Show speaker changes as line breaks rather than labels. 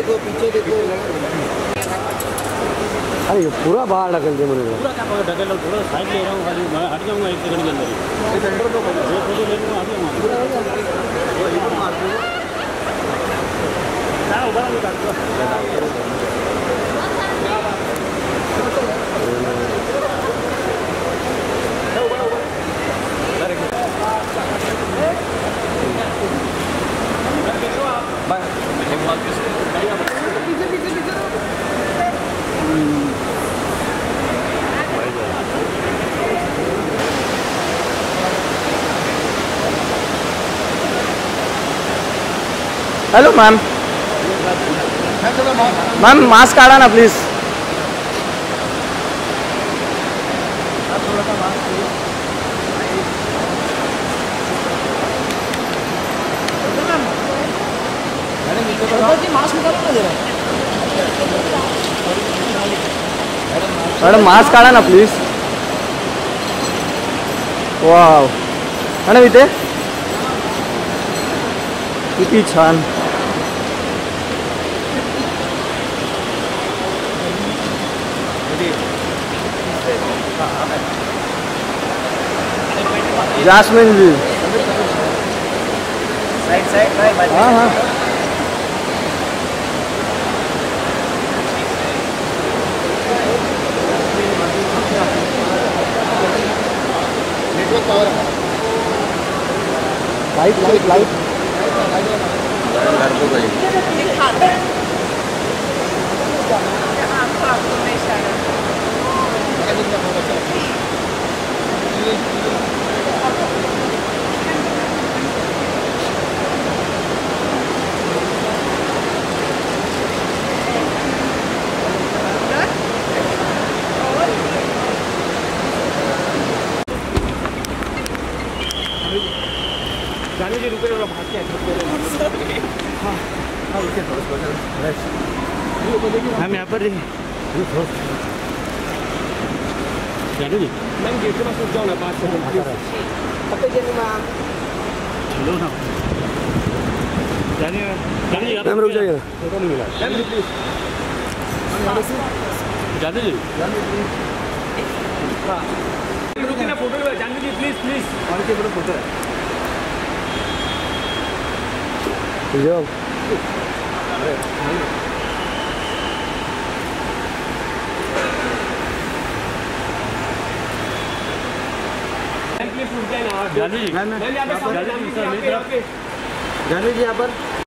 देखो पीछे देखो।
अरे ये पूरा बाहर ढकल दे मैंने
पूरा क्या पकड़ ढकेल थोड़ा साइड ले रहा हूँ खाली मैं हट जाऊँगा एक सेकंड के अंदर ही।
सेंटर तो
ये फ़ोटो ले लूँगा हट जाऊँगा। उधर उभा रहा
हॅलो मैम मैम मास्क काढा ना प्लीज़ मॅडम मास्क काढा ना प्लीज़ वाव मॅडम इथे किती छान. जास्मिन जी
साइड साइड
हाँ हाँ. लाइट लाइट लाइट
जाने जी रुपये वाला भाग के हम यहाँ पर जाने जी मैम गेट के पास रुक जाओ ना पाँच सेकंड। चलो ना। जाने जाने
मैम रुक जाइए।
फ़ोटो जाने जी। प्लीज़ जाने जी रुकिए ना फ़ोटो जाने जी प्लीज़ प्लीज़ और के फ़ोटो है
जो
प्लीज़ रुक जाए ना जाने जी
मैम, मैम,
मैम यहाँ पे
यहाँ पर-
जाने जी सर मेरी तरफ़
जाने जी यहाँ पर